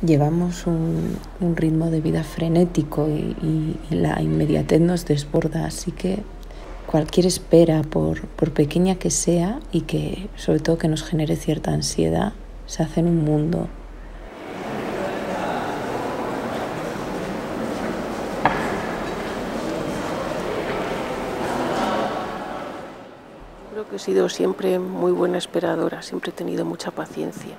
Llevamos un, ritmo de vida frenético y, la inmediatez nos desborda, así que cualquier espera, por, por pequeña que sea y que sobre todo que nos genere cierta ansiedad, se hace en un mundo Creo que he sido siempre muy buena esperadora, siempre he tenido mucha paciencia.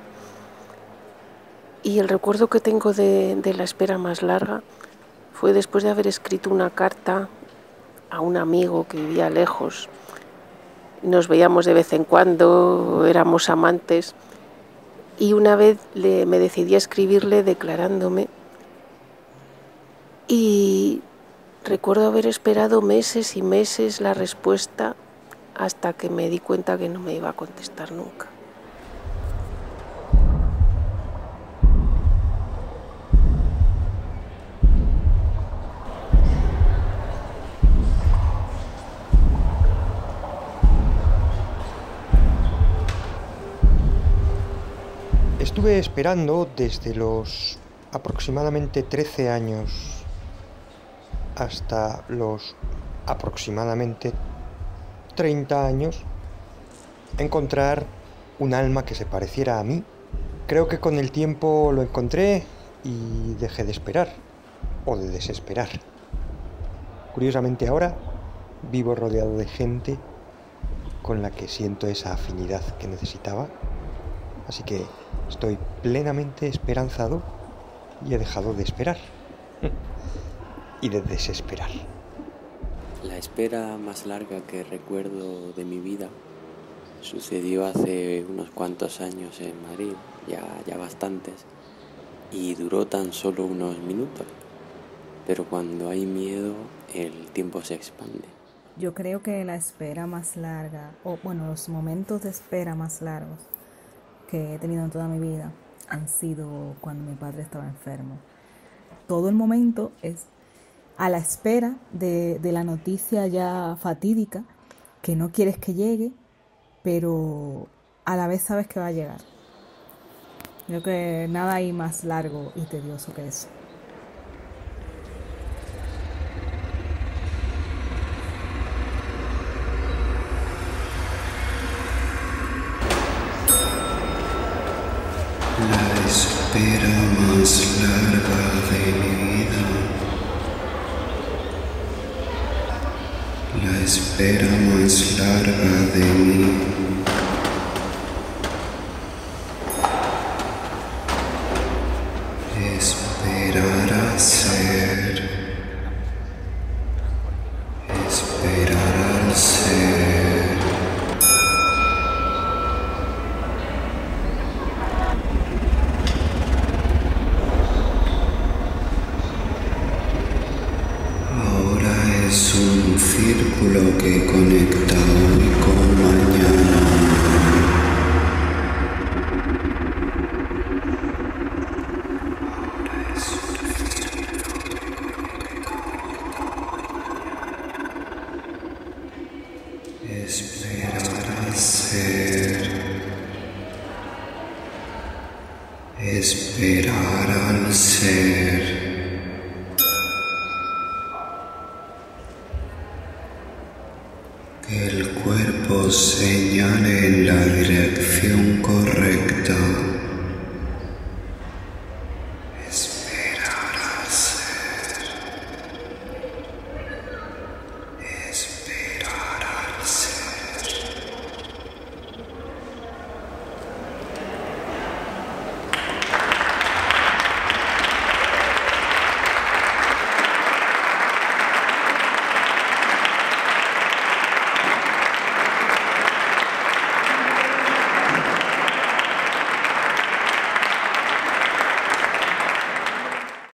Y el recuerdo que tengo de, la espera más larga fue después de haber escrito una carta a un amigo que vivía lejos. Nos veíamos de vez en cuando, éramos amantes. Y una vez me decidí a escribirle declarándome. Y recuerdo haber esperado meses y meses la respuesta hasta que me di cuenta que no me iba a contestar nunca. Estuve esperando desde los aproximadamente 13 años hasta los aproximadamente 30 años encontrar un alma que se pareciera a mí. Creo que con el tiempo lo encontré y dejé de esperar o de desesperar. Curiosamente ahora vivo rodeado de gente con la que siento esa afinidad que necesitaba. Así que estoy plenamente esperanzado y he dejado de esperar y de desesperar. La espera más larga que recuerdo de mi vida sucedió hace unos cuantos años en Madrid, ya, ya bastantes, y duró tan solo unos minutos. Pero cuando hay miedo, el tiempo se expande. Yo creo que la espera más larga, o bueno, los momentos de espera más largos que he tenido en toda mi vida han sido cuando mi padre estaba enfermo. Todo el momento es a la espera de, la noticia ya fatídica, que no quieres que llegue, pero a la vez sabes que va a llegar. Creo que nada hay más largo y tedioso que eso. La espera más larga de mi vida. la espera más larga de mí. Círculo que conecta hoy con mañana. Esperar a ser. Esperar al ser. El cuerpo señale en la dirección correcta.